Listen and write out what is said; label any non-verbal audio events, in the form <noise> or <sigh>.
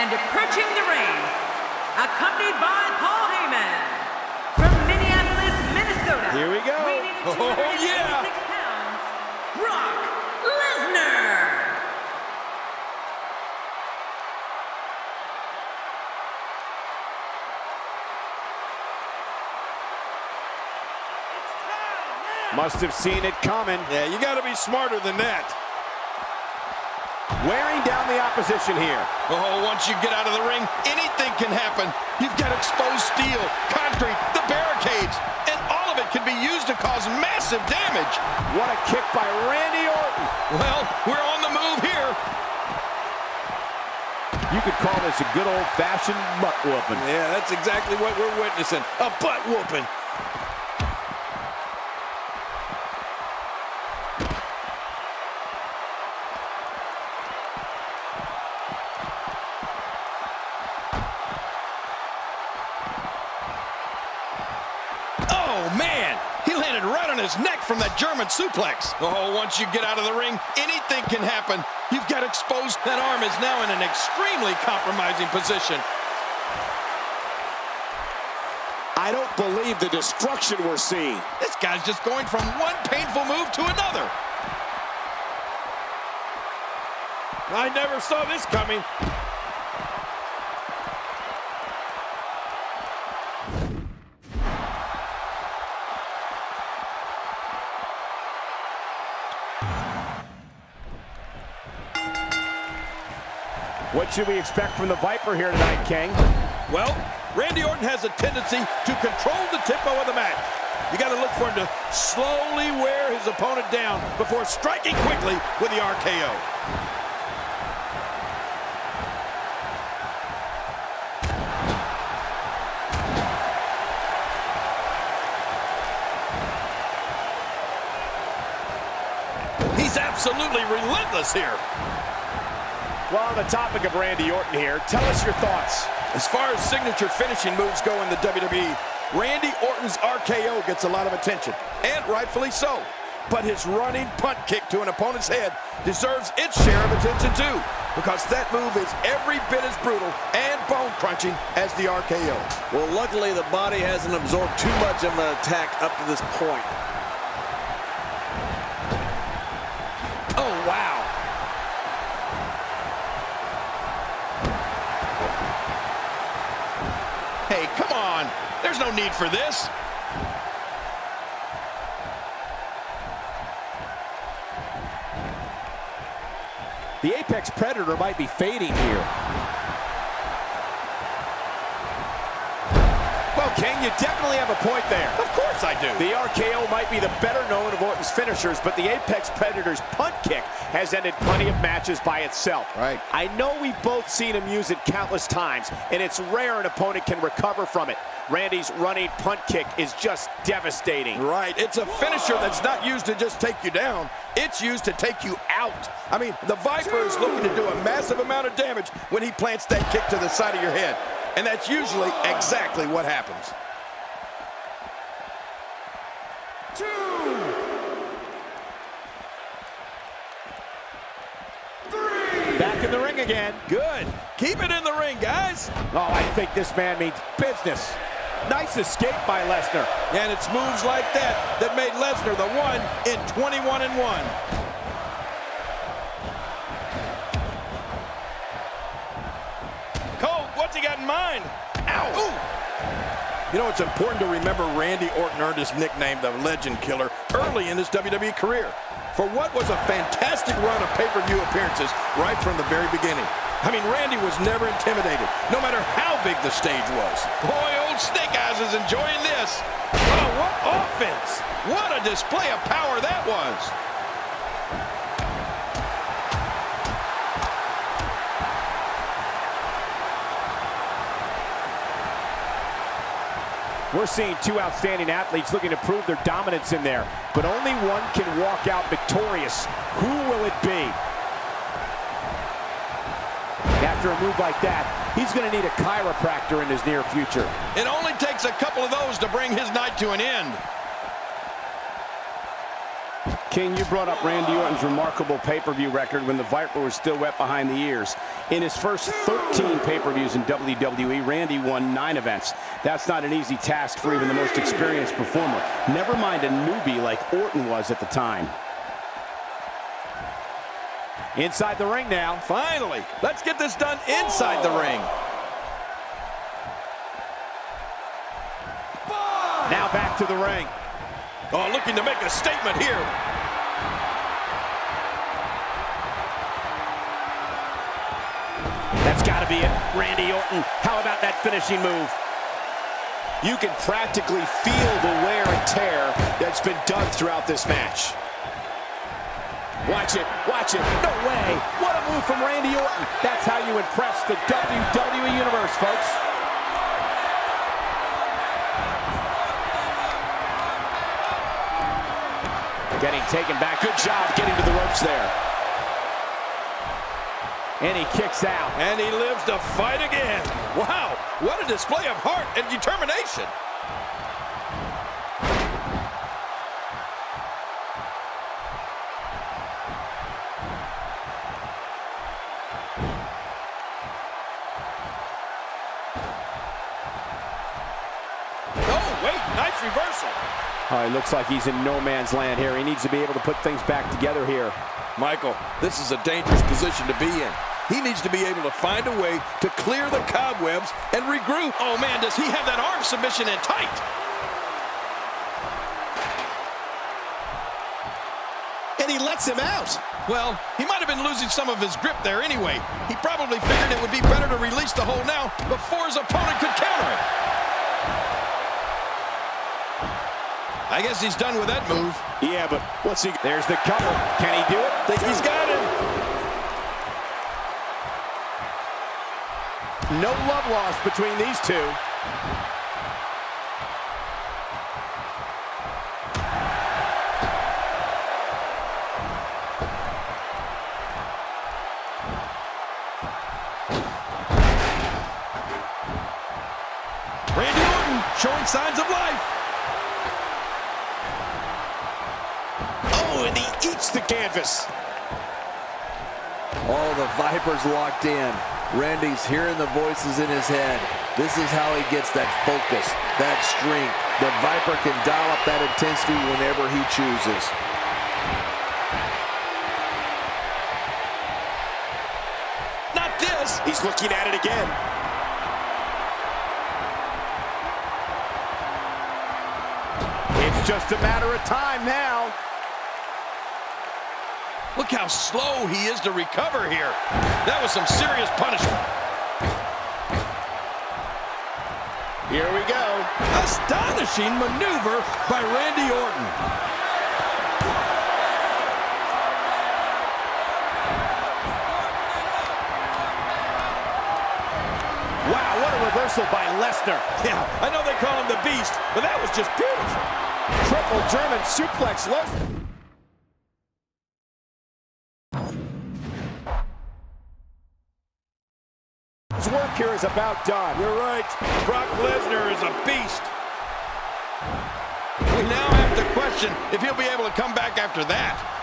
And approaching the ring, accompanied by Paul Heyman, from Minneapolis, Minnesota. Here we go. weighing in at Oh, yeah. pounds, Brock Lesnar. Must have seen it coming. Yeah, you got to be smarter than that. Wearing down the opposition here. Oh, once you get out of the ring, anything can happen. You've got exposed steel, concrete, the barricades, and all of it can be used to cause massive damage. What a kick by Randy Orton. Well, we're on the move here. You could call this a good old-fashioned butt whooping. Yeah, that's exactly what we're witnessing. A butt whooping. Oh, man! He landed right on his neck from that German suplex. Oh, once you get out of the ring, anything can happen. You've got exposed. That arm is now in an extremely compromising position. I don't believe the destruction we're seeing. This guy's just going from one painful move to another. I never saw this coming. What should we expect from the Viper here tonight, King? Well, Randy Orton has a tendency to control the tempo of the match. You got to look for him to slowly wear his opponent down before striking quickly with the RKO. He's absolutely relentless here. Well, on the topic of Randy Orton here, tell us your thoughts. As far as signature finishing moves go in the WWE, Randy Orton's RKO gets a lot of attention, and rightfully so. But his running punt kick to an opponent's head deserves its share of attention too, because that move is every bit as brutal and bone-crunching as the RKO. Well, luckily the body hasn't absorbed too much of an attack up to this point. Oh, wow. Come on. There's no need for this. The Apex Predator might be fading here. King, you definitely have a point there. Of course I do. The RKO might be the better known of Orton's finishers, but the Apex Predator's punt kick has ended plenty of matches by itself. Right. I know we've both seen him use it countless times, and it's rare an opponent can recover from it. Randy's running punt kick is just devastating. Right. It's a finisher that's not used to just take you down. It's used to take you out. I mean, the Viper is looking to do a massive amount of damage when he plants that kick to the side of your head. And that's usually exactly what happens. two Back in the ring again. Good. Keep it in the ring, guys. Oh, I think this man means business. Nice escape by Lesnar. And it's moves like that that made Lesnar the one in 21 and 1. You know, it's important to remember Randy Orton earned his nickname, the Legend Killer, early in his WWE career. For what was a fantastic run of pay-per-view appearances right from the very beginning. I mean, Randy was never intimidated, no matter how big the stage was. Boy, old Snake Eyes is enjoying this. Oh, what offense! What a display of power that was! We're seeing two outstanding athletes looking to prove their dominance in there, but only one can walk out victorious. Who will it be? After a move like that, he's going to need a chiropractor in his near future. It only takes a couple of those to bring his night to an end. King, you brought up Randy Orton's remarkable pay-per-view record when the Viper was still wet behind the ears. In his first 13 pay-per-views in WWE, Randy won nine events. That's not an easy task for even the most experienced performer. Never mind a newbie like Orton was at the time. Inside the ring now. Finally, let's get this done inside the ring. Now back to the ring. Oh, looking to make a statement here. That's got to be it. Randy Orton. How about that finishing move? You can practically feel the wear and tear that's been done throughout this match. Watch it, watch it. No way. What a move from Randy Orton. That's how you impress the WWE Universe, folks. Getting taken back. Good job getting to the ropes there. And he kicks out. And he lives to fight again. Wow, what a display of heart and determination. Oh, wait, nice reversal. Oh, he looks like he's in no man's land here. He needs to be able to put things back together here. Michael, this is a dangerous position to be in. He needs to be able to find a way to clear the cobwebs and regroup. Oh, man, does he have that arm submission in tight? And he lets him out. Well, he might have been losing some of his grip there anyway. He probably figured it would be better to release the hold now before his opponent could counter it. I guess he's done with that move. Yeah, but what's he... There's the cover. Can he do it? Think he's got No love lost between these two. Randy Orton showing signs of life. Oh, and he eats the canvas. All the Vipers locked in. Randy's hearing the voices in his head. This is how he gets that focus, that strength. The Viper can dial up that intensity whenever he chooses. Not this. He's looking at it again. It's just a matter of time now. Look how slow he is to recover here. That was some serious punishment. Here we go. Astonishing maneuver by Randy Orton. Wow, what a reversal by Lesnar. <laughs> Yeah, I know they call him the Beast, but that was just beautiful. Triple German suplex Lesnar. Is about done. You're right. Brock Lesnar is a beast. We now have to question if he'll be able to come back after that.